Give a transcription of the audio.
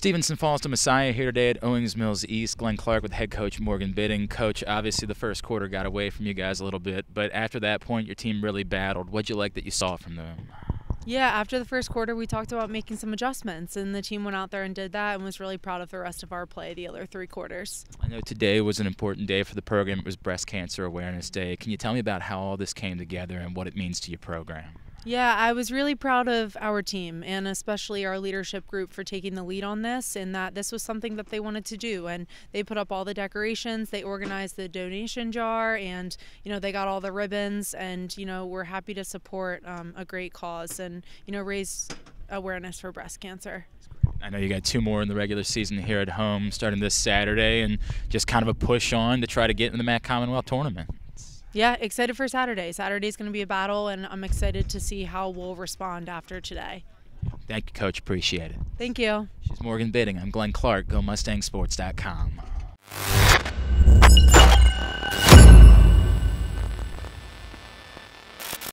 Stevenson Falls to Messiah here today at Owings Mills East. Glenn Clark with head coach Morgan Bitting. Coach, obviously the first quarter got away from you guys a little bit, but after that point, your team really battled. What'd you like that you saw from them? Yeah, after the first quarter, we talked about making some adjustments, and the team went out there and did that and was really proud of the rest of our play the other three quarters. I know today was an important day for the program. It was Breast Cancer Awareness Day. Can you tell me about how all this came together and what it means to your program? Yeah, I was really proud of our team and especially our leadership group for taking the lead on this and that this was something that they wanted to do and they put up all the decorations, they organized the donation jar and you know they got all the ribbons and you know we're happy to support um, a great cause and you know raise awareness for breast cancer. I know you got two more in the regular season here at home starting this Saturday and just kind of a push on to try to get in the MAC Commonwealth tournament yeah, excited for Saturday. Saturday's going to be a battle, and I'm excited to see how we'll respond after today. Thank you, Coach. Appreciate it. Thank you. She's Morgan Bitting. I'm Glenn Clark. GoMustangSports.com.